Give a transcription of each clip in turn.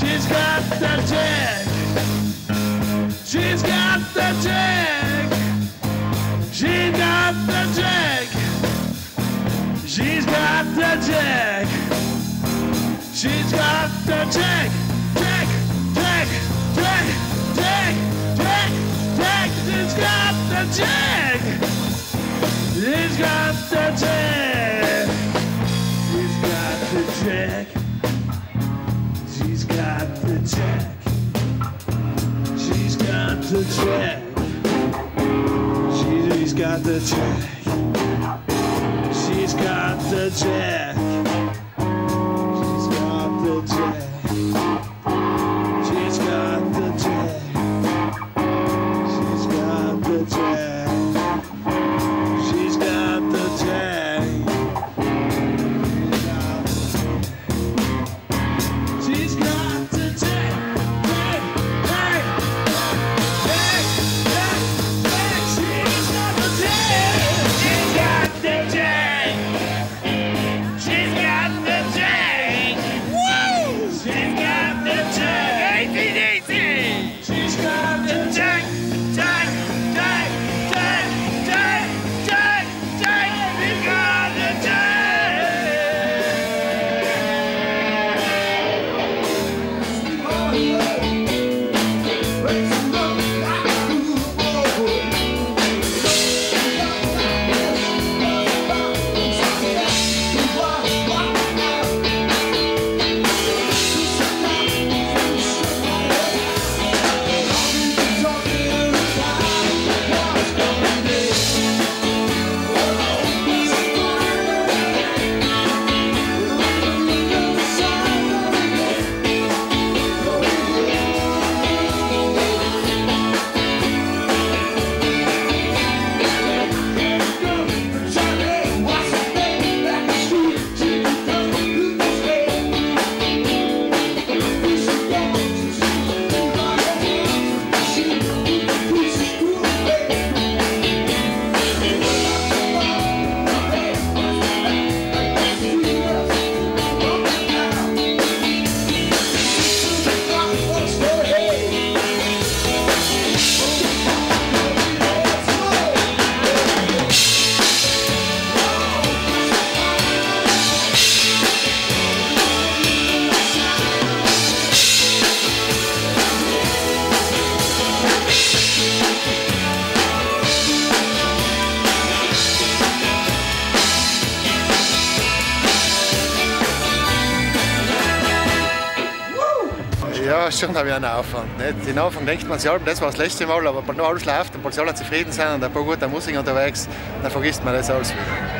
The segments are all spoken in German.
She's got the jig. She's got the jig. She's got the jig. She's got the jig. She's got the jig. Jig, jig, jig, jig, jig, jig. She's got the jig. She's got the jig. check. She's got the check. She's got the check. Schon habe ich einen Aufwand. Nicht? Den Anfang denkt man sich, das war das letzte Mal, aber wenn alles läuft und alle zufrieden sind und ein paar gute Musik unterwegs, dann vergisst man das alles wieder.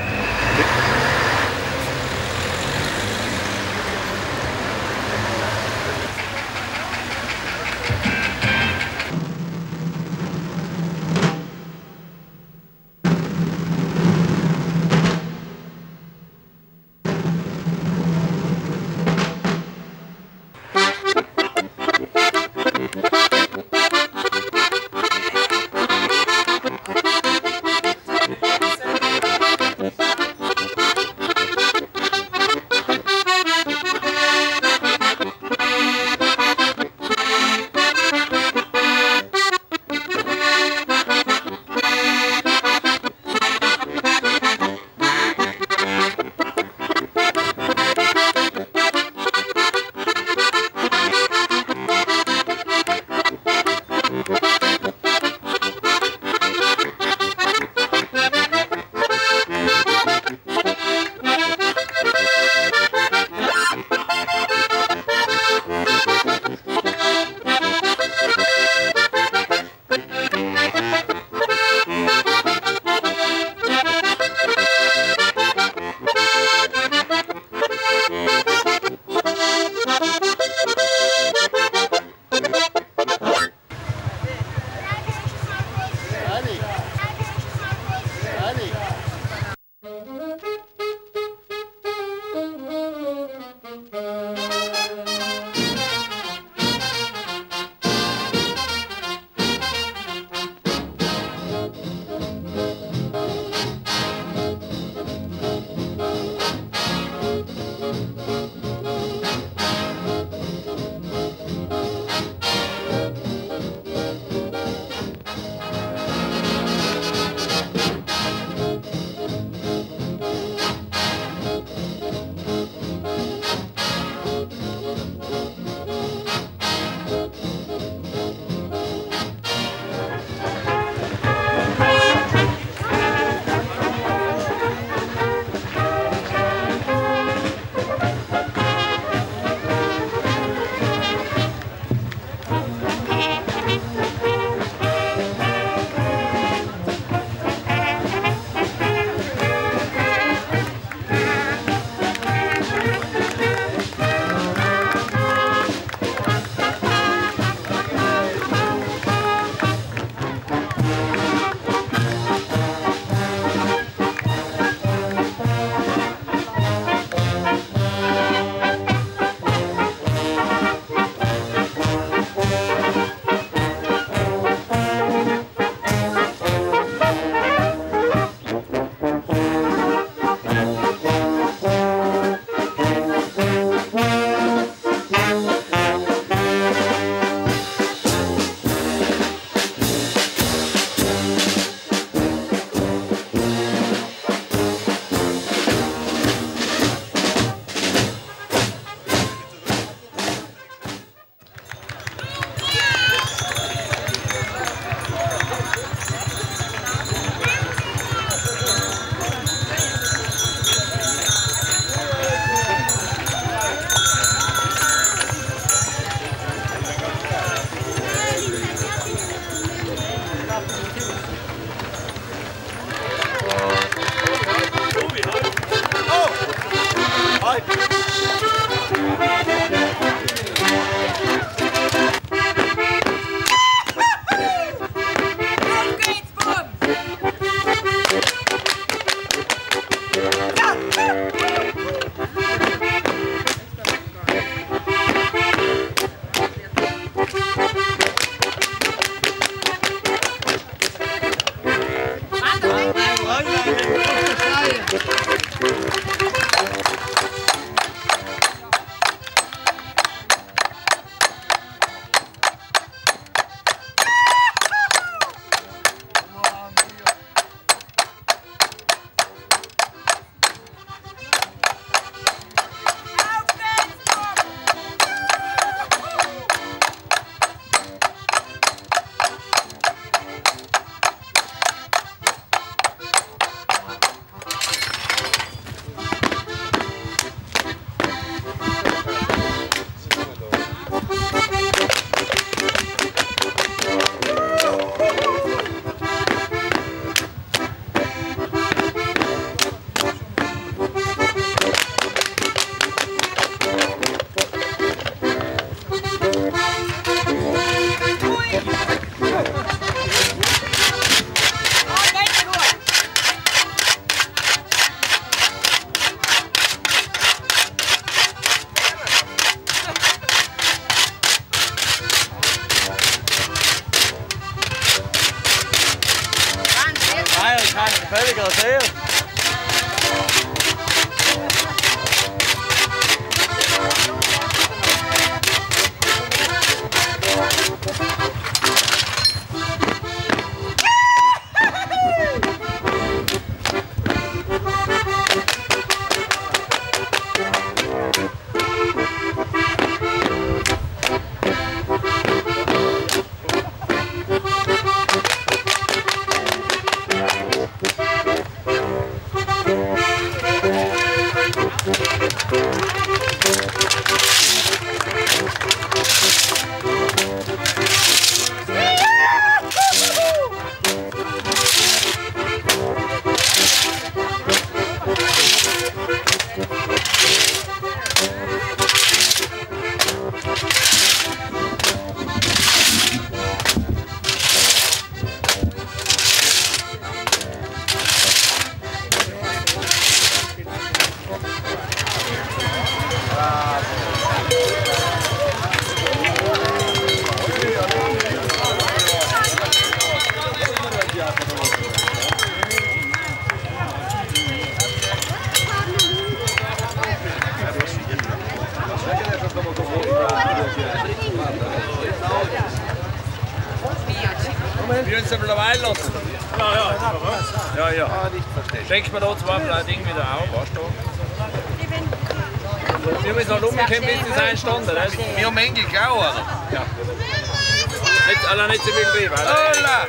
Mateus. Würden Sie mal eine Weile lassen? Ja, ja. Ja, ja. Schenkt mir da zwei ein Ding wieder auf, weißt du? Wir müssen noch umgehen, bis das einstanden. Wir haben Engel grau, oder? Nicht, also nicht zu viel oder? Hola!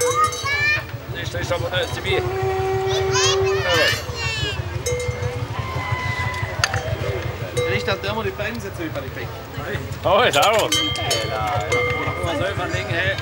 Das ist aber nicht zu viel. Richard, der mal die Bremse zu über die Beck. Oh, servus. Was soll von Ding her?